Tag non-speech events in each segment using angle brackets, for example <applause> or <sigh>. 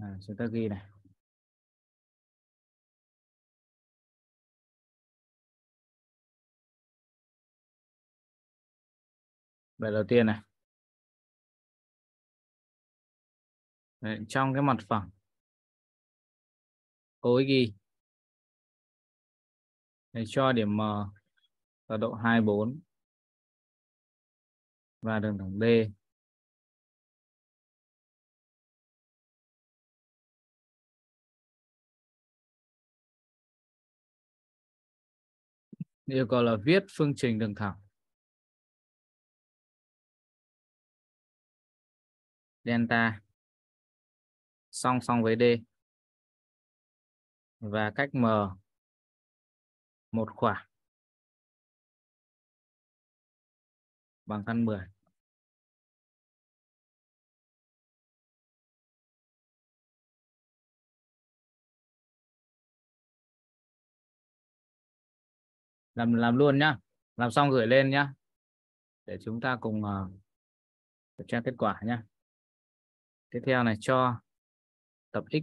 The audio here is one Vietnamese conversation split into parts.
à, chúng ta ghi này. Bài đầu tiên này. Đấy, trong cái mặt phẳng. Cối ghi. Để cho điểm M ở độ 24 và đường thẳng D. yêu cầu là viết phương trình đường thẳng. Delta. Song song với D. Và cách M. Một khoảng. Bằng căn 10. Làm làm luôn nhá. Làm xong gửi lên nhá. Để chúng ta cùng uh, kiểm tra kết quả nhá. Tiếp theo này cho tập x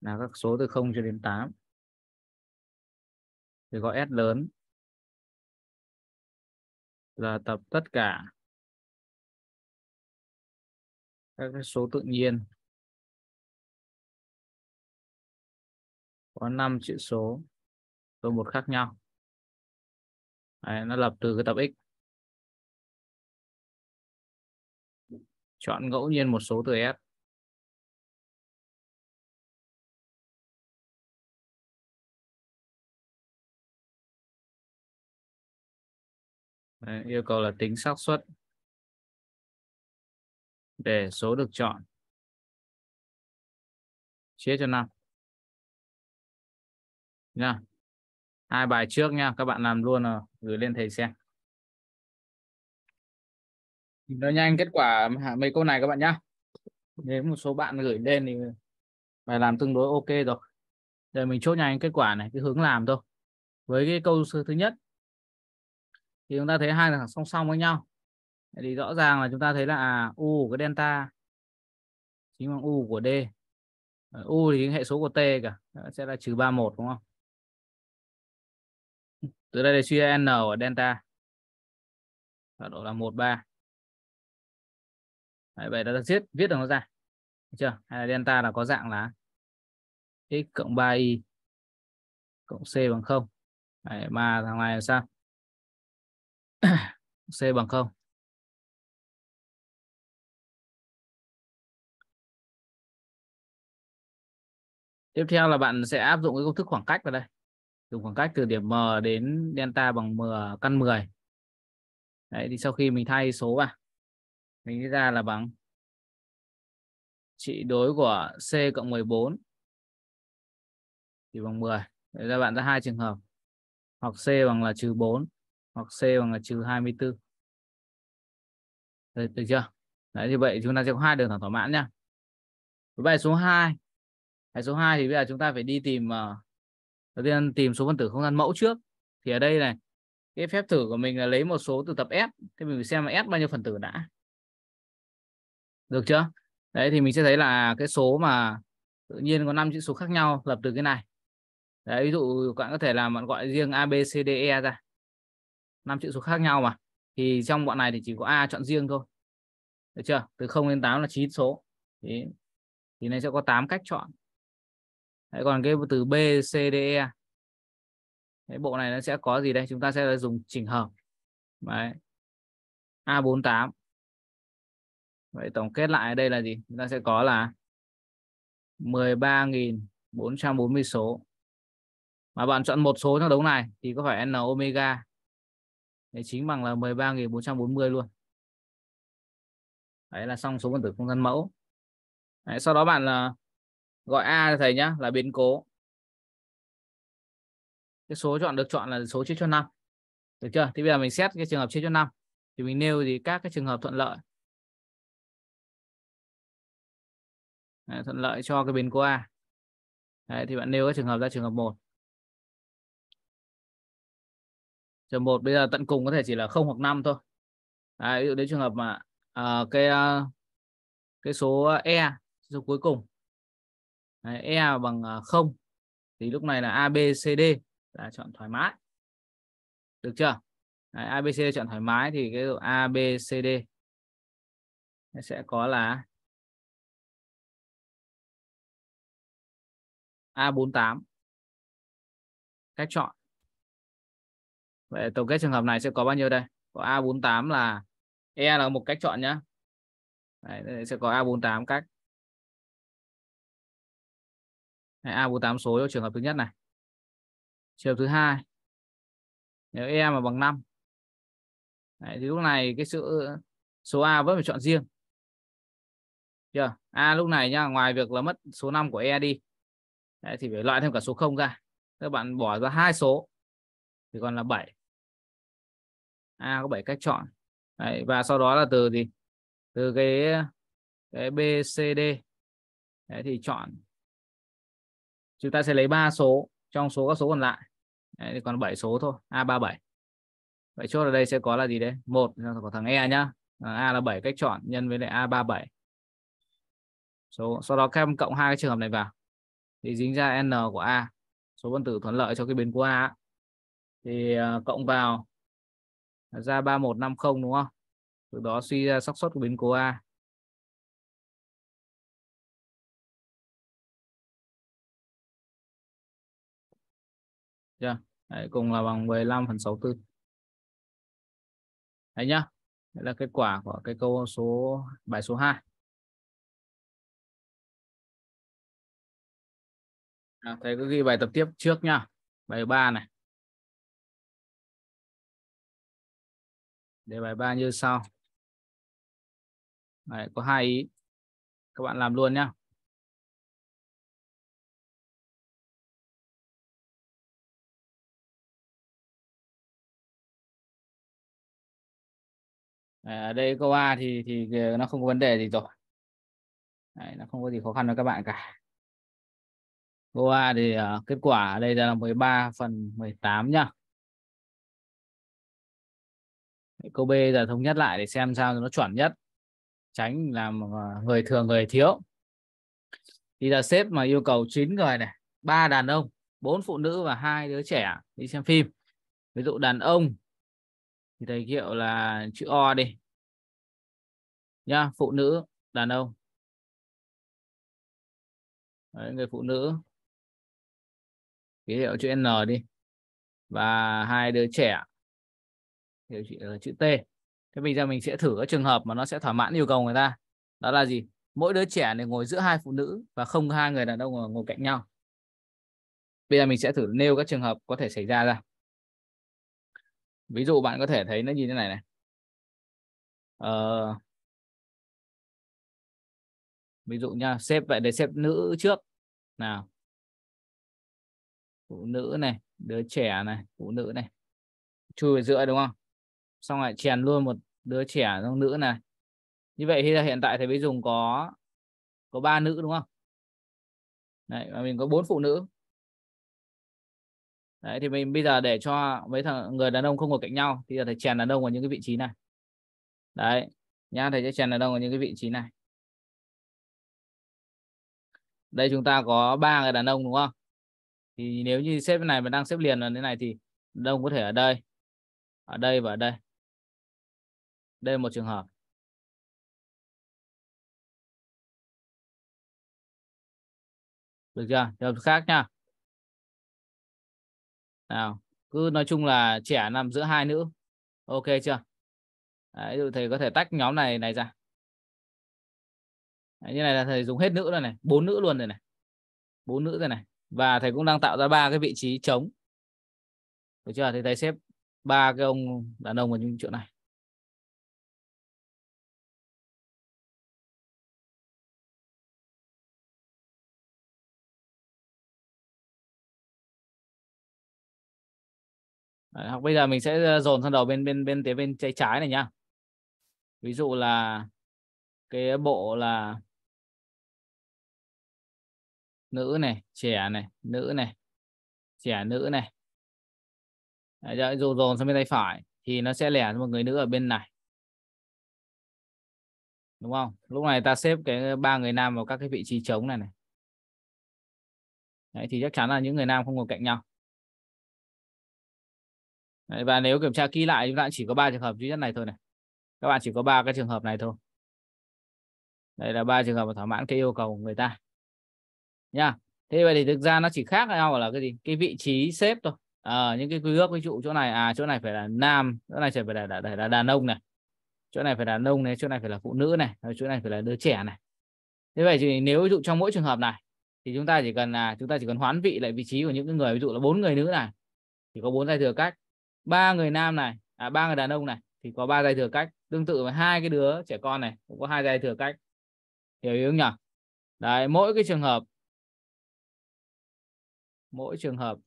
là các số từ 0 cho đến 8 thì gọi S lớn là tập tất cả các cái số tự nhiên. Có 5 chữ số số một khác nhau. Đấy, nó lập từ cái tập x. Chọn ngẫu nhiên một số từ S. Đấy, yêu cầu là tính xác suất để số được chọn. Chia cho 5 nha. Hai bài trước nha, các bạn làm luôn rồi gửi lên thầy xem. Nói nhanh kết quả mấy câu này các bạn nhá. Nếu một số bạn gửi lên thì bài làm tương đối ok rồi. Giờ mình chốt nhanh kết quả này, cái hướng làm thôi. Với cái câu thứ nhất, thì chúng ta thấy hai thằng song song với nhau thì rõ ràng là chúng ta thấy là à, u của cái delta chính bằng u của d. Ờ, u thì hệ số của t cả ờ, sẽ là trừ 31 đúng không? Từ đây để suy ra n ở delta. Là độ là 13 Đấy, vậy đã viết viết được nó ra. Được chưa? Hay là delta là có dạng là x cộng 3y cộng c bằng 0 Đấy, mà thằng này là sao? <coughs> C bằng 0. Tiếp theo là bạn sẽ áp dụng cái công thức khoảng cách vào đây. Dùng khoảng cách từ điểm M đến delta bằng m căn 10. Đấy thì sau khi mình thay số vào mình ra là bằng trị đối của C cộng 14 thì bằng 10. Đấy ra bạn ra hai trường hợp. Hoặc C bằng là trừ 4 hoặc C bằng là trừ 24 được, được chưa đấy thì vậy chúng ta sẽ có hai đường thẳng thỏa mãn nhá bài số 2 bài số 2 thì bây giờ chúng ta phải đi tìm uh, đầu tiên tìm số phân tử không gian mẫu trước. Thì ở đây này cái phép thử của mình là lấy một số từ tập S thì mình phải xem là S bao nhiêu phần tử đã. Được chưa? Đấy thì mình sẽ thấy là cái số mà tự nhiên có 5 chữ số khác nhau lập từ cái này. Đấy ví dụ bạn có thể làm bạn gọi riêng A B C D E ra. Năm chữ số khác nhau mà. Thì trong bọn này thì chỉ có A chọn riêng thôi. Được chưa? Từ 0 đến 8 là 9 số. Thì, thì này sẽ có 8 cách chọn. Đấy, còn cái từ B C D E à? cái bộ này nó sẽ có gì đây? Chúng ta sẽ dùng chỉnh hợp. Đấy. A48 vậy tổng kết lại đây là gì? Chúng ta sẽ có là 13.440 số. Mà bạn chọn một số trong đống này thì có phải n omega? Đấy chính bằng là 13.440 luôn. Đấy là xong số phân tử không gian mẫu. Đấy, sau đó bạn là gọi A thầy nhá là biến cố. Cái số chọn được chọn là số chia cho 5. Được chưa? Thì bây giờ mình xét cái trường hợp chia cho 5 thì mình nêu gì các cái trường hợp thuận lợi. Đấy, thuận lợi cho cái biến cố A. Đấy, thì bạn nêu các trường hợp ra trường hợp 1. trường một bây giờ tận cùng có thể chỉ là không hoặc năm thôi Đấy, ví dụ đến trường hợp mà uh, cái uh, cái số e số cuối cùng Đấy, e bằng à, 0 thì lúc này là ABCD là chọn thoải mái. Được chưa? Đấy, a chọn thoải mái thì cái a b sẽ có là A48 cách chọn. Vậy tổng kết trường hợp này sẽ có bao nhiêu đây? Có A48 là E là một cách chọn nhá. Đấy, sẽ có A48 cách. A48 số cho trường hợp thứ nhất này. Trường hợp thứ hai. Nếu E mà bằng 5 Đấy, thì lúc này cái sự số A vẫn phải chọn riêng. Chưa? A lúc này nhá ngoài việc là mất số 5 của E đi. Đấy, thì phải loại thêm cả số 0 ra. Các bạn bỏ ra hai số. Thì còn là 7 A có 7 cách chọn. Đấy, và sau đó là từ gì? Từ cái cái B C D. Đấy, thì chọn chúng ta sẽ lấy ba số trong số các số còn lại. Đấy, thì còn 7 số thôi. A37 vậy chốt ở đây sẽ có là gì đấy một có thằng E nhá. À, a là 7 cách chọn nhân với lại A37 số sau đó các em cộng hai cái trường hợp này vào. Thì dính ra n của a. Số phân tử thuận lợi cho cái biến của a. Thì uh, cộng vào. Ra 3150 đúng không? Từ đó suy ra xác suất của biến cố a. chưa Đấy, cùng là bằng 15 phần 64 đấy nhá. Đây là kết quả của cái câu số bài số 2 à, thầy cứ ghi bài tập tiếp trước nhá. Bài 3 này. Đề bài 3 như sau. Đấy, có hai ý. Các bạn làm luôn nhá. Ở đây câu A thì thì ờ, nó không có vấn đề gì rồi Đấy, nó không có gì khó khăn với các bạn cả Câu A thì uh, kết quả ở đây là 13 phần 18 nhá. Câu B giờ thống nhất lại để xem sao nó chuẩn nhất. Tránh làm ờ, người thường người thiếu. Thì giờ sếp mà yêu cầu 9 người này, ba đàn ông, bốn phụ nữ và hai đứa trẻ đi xem phim. Ví dụ đàn ông thì thầy hiệu là chữ O đi. Nhá, phụ nữ, đàn ông. Đấy, người phụ nữ. Ký hiệu chữ N đi. Và hai đứa trẻ. Hiệu chữ, ờ, chữ T. Thế bây giờ mình sẽ thử các trường hợp mà nó sẽ thỏa mãn yêu cầu người ta. Đó là gì? Mỗi đứa trẻ này ngồi giữa hai phụ nữ và không hai người đàn ông ngồi cạnh nhau. Bây giờ mình sẽ thử nêu các trường hợp có thể xảy ra ra. Ví dụ bạn có thể thấy nó như thế này này. Ờ, ví dụ nha xếp vậy để xếp nữ trước. Nào. Phụ nữ này, đứa trẻ này, phụ nữ này. Chui vào giữa đúng không? Xong lại chèn luôn một đứa trẻ trong nữ này. Như vậy thì hiện tại thầy mới dùng có có ba nữ đúng không? Đấy và mình có bốn phụ nữ. Đấy, thì mình bây giờ để cho mấy thằng, người đàn ông không ngồi cạnh nhau, thì giờ thầy chèn đàn ông vào những cái vị trí này. Đấy nha thầy sẽ chèn đàn ông vào những cái vị trí này đây chúng ta có ba người đàn ông đúng không? Thì nếu như xếp này mà đang xếp liền là thế này thì đông có thể ở đây ở đây và ở đây. Đây là một trường hợp. Được chưa? Trường hợp khác nha nào cứ nói chung là trẻ nằm giữa hai nữ. Ok chưa? Đấy, thầy có thể tách nhóm này này ra. Đấy, như này là thầy dùng hết nữ rồi này bốn nữ luôn rồi này. Bốn nữ rồi này. Và thầy cũng đang tạo ra ba cái vị trí trống. Được chưa? Thì thầy xếp ba cái ông đàn ông vào những chỗ này. Đấy, hoặc bây giờ mình sẽ ờ, dồn sang đầu bên bên bên phía bên trái trái này nhá. Ví dụ là cái bộ là nữ này trẻ này nữ này trẻ nữ này. Đấy, dụ dồn sang bên tay phải thì nó sẽ lẻ một người nữ ở bên này. Đúng không? Lúc này ta xếp cái ba người nam vào các cái vị trí trống này này. Đấy, thì chắc chắn là những người nam không ngồi cạnh nhau. Đấy, và nếu kiểm tra kỹ lại chúng ta chỉ có ba trường hợp duy nhất này thôi này. Các bạn chỉ có ba cái trường hợp này thôi. Đây là ba trường hợp thỏa mãn cái yêu cầu của người ta nha. Thế vậy thì thực ra nó chỉ khác nhau là cái gì? Cái vị trí xếp thôi. À, những cái quy ước ví dụ chỗ này à chỗ này phải là nam chỗ này phải là, là, là, là đàn ông này. Chỗ này phải là đàn ông này chỗ này phải là phụ nữ này chỗ này phải là đứa trẻ này. Thế vậy thì nếu ví dụ trong mỗi trường hợp này thì chúng ta chỉ cần là chúng ta chỉ cần hoán vị lại vị trí của những cái người ví dụ là bốn người nữ này thì có bốn giai thừa cách. Ba người nam này à ba người đàn ông này thì có ba giai thừa cách. Tương tự với hai cái đứa trẻ con này cũng có hai giai thừa cách. Hiểu ý không nhỉ? Đấy mỗi cái trường hợp mỗi trường hợp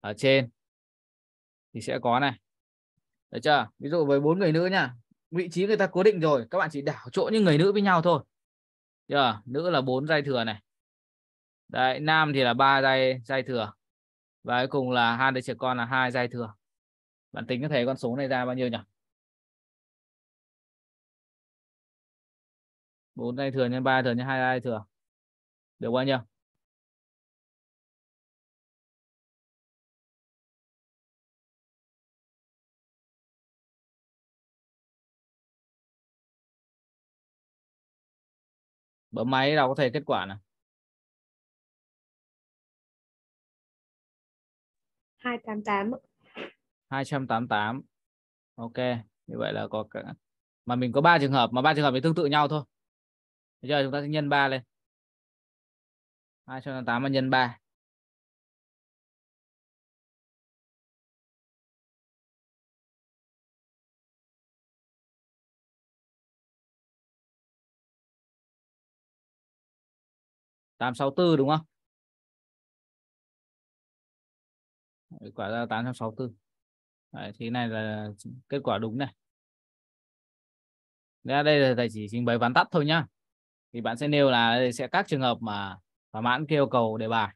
ở trên thì sẽ có này. Được chưa? Ví dụ với bốn người nữ nha. Vị trí người ta cố định rồi, các bạn chỉ đảo chỗ những người nữ với nhau thôi. Chưa? Nữ là bốn giai thừa này. Đấy, nam thì là ba giai giai thừa. Và cuối cùng là hai đứa trẻ con là hai giai thừa. Bạn tính có thể con số này ra bao nhiêu nhỉ? Bốn giai thừa nhân ba thừa nhân hai giai thừa. Được bao nhiêu? Bấm máy đọc có thể kết quả nào 288 288 ok như vậy là có cả mà mình có ba trường hợp mà ba trường hợp thì tương tự nhau thôi. Bây giờ chúng ta sẽ nhân 3 lên. 288 mà nhân 3 864 đúng không? Đấy, quả ra 864. Đấy, thì này là kết quả đúng này. Đây, à, đây là thầy chỉ trình bày vắn tắt thôi nhá. Thì bạn sẽ nêu là đây sẽ các trường hợp mà thỏa mãn yêu cầu đề bài.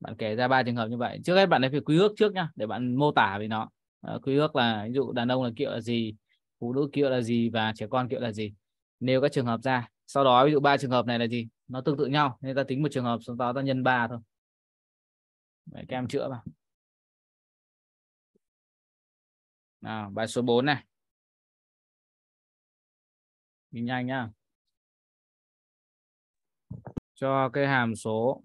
Bạn kể ra ba trường hợp như vậy. Trước hết bạn ấy phải quy ước trước nhá để bạn mô tả về nó. Ờ, quy ước là ví dụ đàn ông là kiệu là gì, phụ nữ kiệu là gì và trẻ con kiệu là gì. Nêu các trường hợp ra. Sau đó ví dụ ba trường hợp này là gì? nó tương tự nhau nên ta tính một trường hợp sau đó ta nhân 3 thôi. Đấy, các em chữa vào. Nào bài số 4 này. Đi nhanh nhá. Cho cái hàm số.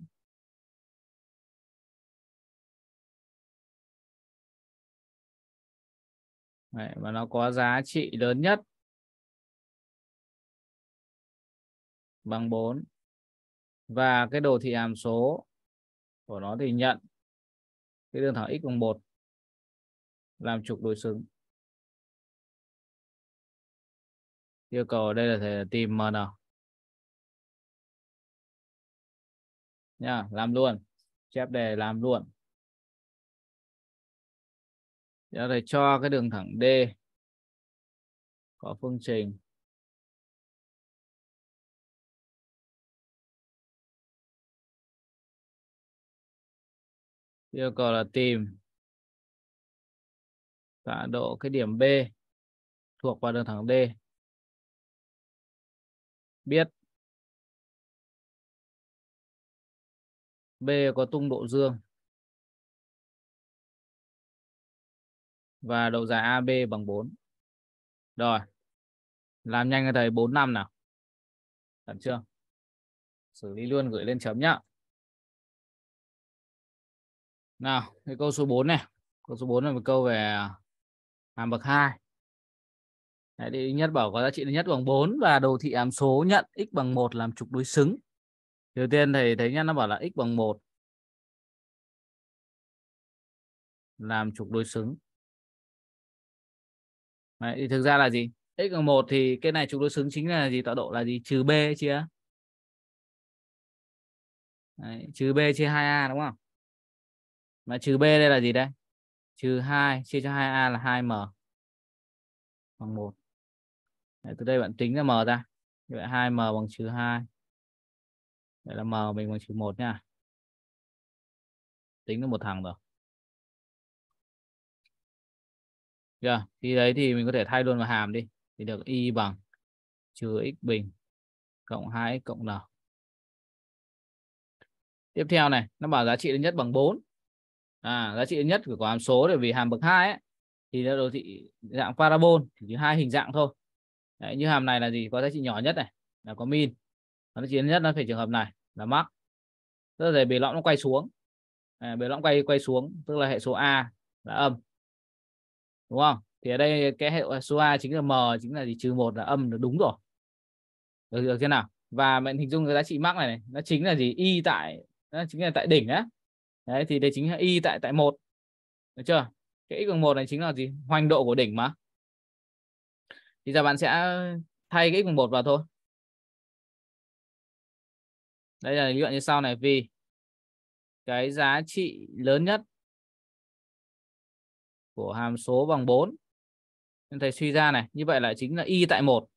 Đấy, và nó có giá trị lớn nhất. Bằng 4 và cái đồ thị hàm số của nó thì nhận cái đường thẳng x bằng 1 làm trục đối xứng. Yêu cầu ở đây là thầy tìm m nào? Nha, làm luôn. Chép đề làm luôn. Giờ thầy cho cái đường thẳng D có phương trình. Yêu cầu là tìm. Tọa độ cái điểm B thuộc vào đường thẳng D. Biết. B có tung độ dương. Và độ dài AB bằng 4 rồi. Làm nhanh cho thầy 4 năm nào. Thật chưa? Xử lý luôn gửi lên chấm nhá nào cái câu số 4 này. Câu số 4 là một câu về à, hàm bậc 2 Đấy, thì nhất bảo có giá trị nhất bằng 4 và đồ thị hàm số nhận x bằng 1 làm trục đối xứng. Đầu tiên thầy thấy nhá nó bảo là x bằng 1 làm trục đối xứng. Đấy, thì thực ra là gì? X bằng 1 thì cái này trục đối xứng chính là gì? Tọa độ là gì? Trừ b chia. Đấy, trừ b chia 2a đúng không? Mà trừ b đây là gì đây? Trừ 2 chia cho 2a là 2m bằng 1 Đấy, từ đây bạn tính ra m ra. Như vậy 2m bằng trừ 2 đây là m mình bằng trừ 1 nha. Tính được một thằng rồi yeah. khi đấy thì mình có thể thay luôn vào hàm đi. Thì được y bằng trừ x bình cộng 2x cộng n. Tiếp theo này nó bảo giá trị lớn nhất bằng 4 à giá trị nhất của hàm số để vì hàm bậc 2 ấy, thì nó đồ thị dạng parabol thì chỉ hai hình dạng thôi. Đấy, như hàm này là gì? Có giá trị nhỏ nhất này là có min. Giá trị nhất nó phải trường hợp này là max tức là bề lõm nó quay xuống. À, bề lõm quay quay xuống tức là hệ số a là âm. Đúng không? Thì ở đây cái hệ số a chính là m chính là gì? Trừ một là âm là đúng rồi. Được, được thế nào? Và mình hình dung cái giá trị max này, này nó chính là gì? Y tại nó chính là tại đỉnh á đấy thì đây chính là y tại tại một. Được chưa? Cái x bằng một này chính là gì? Hoành độ của đỉnh mà. Thì giờ bạn sẽ thay cái x bằng một vào thôi. Đây là lý luận như sau này. Vì cái giá trị lớn nhất của hàm số bằng 4 nên thầy suy ra này như vậy là chính là y tại một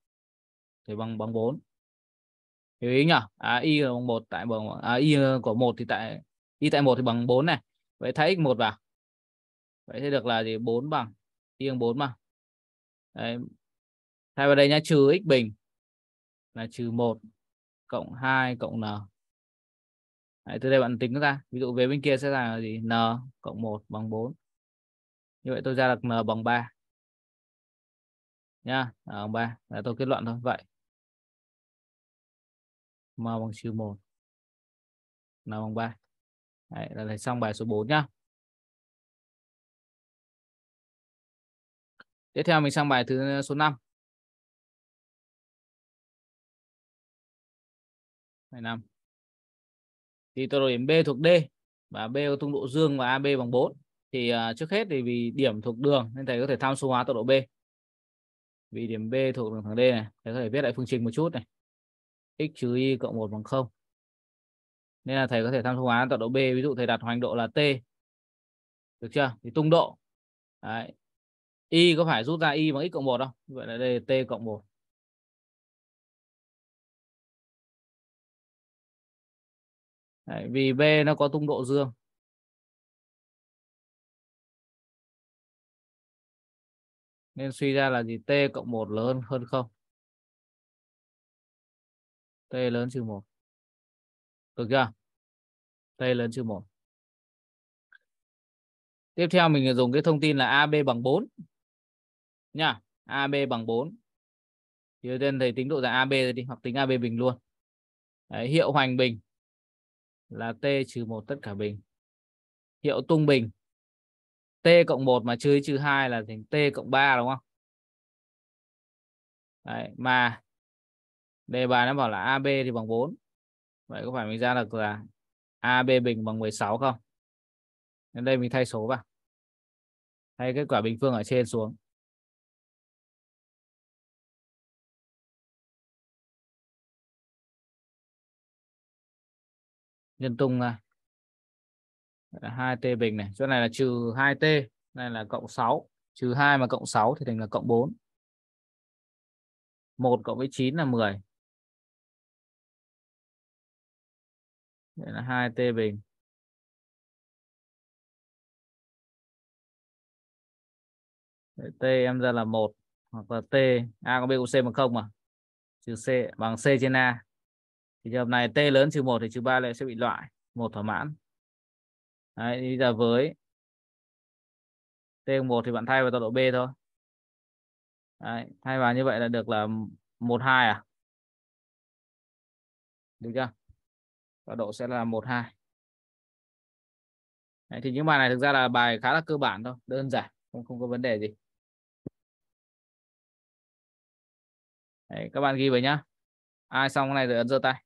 thì bằng bằng 4 hiểu ý nhỉ? À, y bằng một tại bằng à, y của một thì tại y tại một thì bằng 4 này. Vậy thay x1 vào. Vậy thì được là gì? 4 bằng. Y bằng. 4 mà Đấy. thay vào đây nhá trừ x bình là trừ 1 cộng 2 cộng n. Đấy, từ đây bạn tính ra. Ví dụ về bên kia sẽ là gì? n cộng 1 bằng 4 như vậy tôi ra được n bằng 3 nha n bằng 3 là tôi kết luận thôi. Vậy. M bằng trừ 1 n bằng 3 Đấy, là thầy xong bài số 4 nhá. Tiếp theo mình sang bài thứ ờ, số 5 bài 5 thì tọa độ điểm B thuộc D và B có tung độ dương và AB bằng 4 thì uh, trước hết thì vì điểm thuộc đường nên thầy có thể tham số hóa tọa độ B. Vì điểm B thuộc đường thẳng D này thầy có thể viết lại phương trình một chút này. X trừ y cộng 1 bằng 0 nên là thầy có thể tham số hóa tọa độ B ví dụ thầy đặt hoành độ là T. Được chưa? Thì tung độ. Đấy. y có phải rút ra y bằng x cộng 1 không? Vậy là đây là T cộng 1 Đấy, vì B nó có tung độ dương. Nên suy ra là gì? T cộng 1 lớn hơn không? T lớn trừ 1 được chưa đây lớn trừ 1 tiếp theo mình dùng cái thông tin là AB bằng 4 nha AB bằng 4 thì đầu thầy tính độ dài AB rồi đi hoặc tính AB bình luôn Đấy, hiệu hoành bình là T trừ 1 tất cả bình. Hiệu tung bình T cộng 1 mà trừ trừ 2 là thành T cộng 3 đúng không? Đấy, mà đề bài nó bảo là AB thì bằng 4. Vậy có phải mình ra được là AB bình bằng 16 không? Đến đây mình thay số vào. Thay kết quả bình phương ở trên xuống. nhân tung ra 2t bình này chỗ này là trừ 2t này là cộng 6 trừ 2 mà cộng 6 thì thành là cộng 4 1 cộng với 9 là 10 đây là 2t bình Đấy, t em ra là 1 hoặc là t a có b cộng c bằng không mà? Trừ c bằng c trên a. Thì trường hợp này t lớn trừ một thì trừ ba lại sẽ bị loại một thỏa mãn. Đấy, bây giờ với t một thì bạn thay vào tọa độ b thôi. Đấy, thay vào như vậy là được là một hai à? Được chưa? Và độ sẽ là một hai. Đấy, thì những bài này thực ra là bài khá là cơ bản thôi đơn giản không không có vấn đề gì. Đấy, các bạn ghi vào nhá. Ai xong cái này rồi ấn giơ tay.